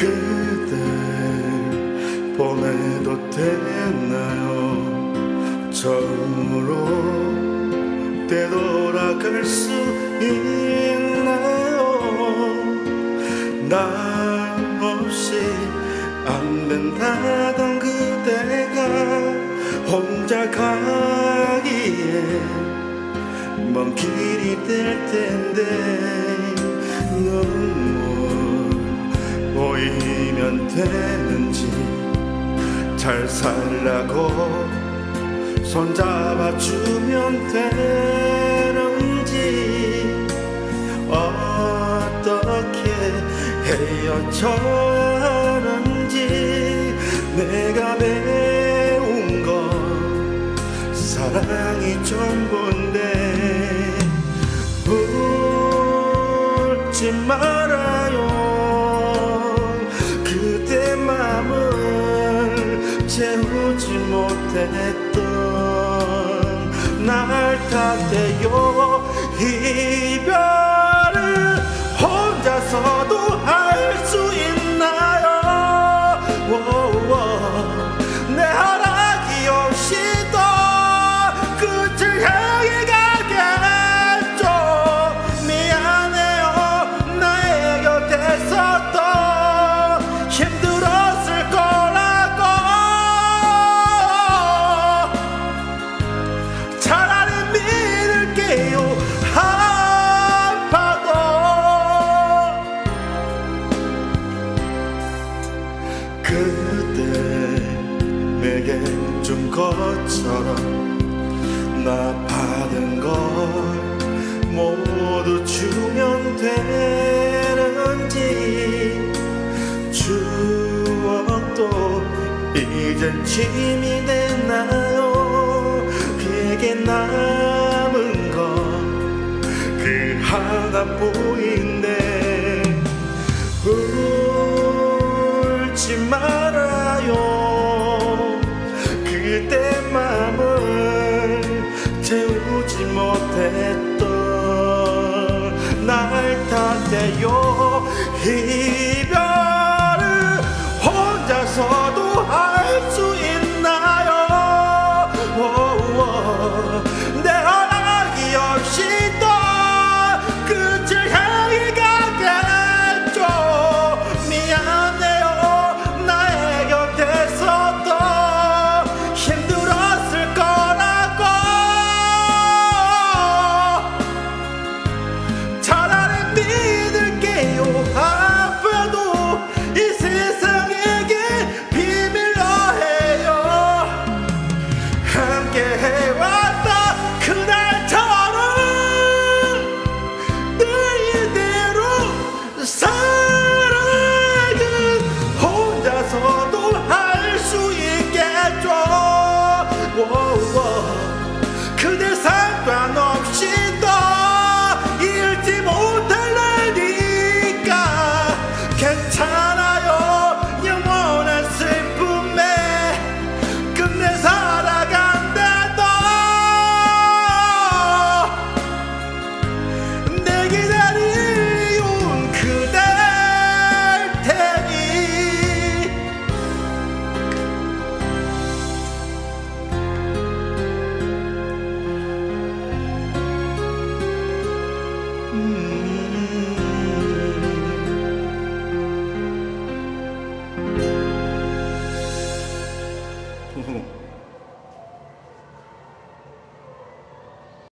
그대 보내도 되나요? 처음으로 되돌아갈 수 있나요? 나 없이 안 된다던 그대가 혼자 가기에 먼 길이 될 텐데 눈물 보이면 되는지 잘 살라고 손잡아주면 되는지 어떻게 헤어져야 하는지 내가 배운 건 사랑이 전부인데 울지 말 채우지 못했던 날 탓해요. 이별 것처럼 나 받은 걸 모두 주면 되는지 추억도 이젠 짐이 됐나요? 그에게 남은 건 그 하나뿐인데 울지 말 못했던 날 탓해요 can tell.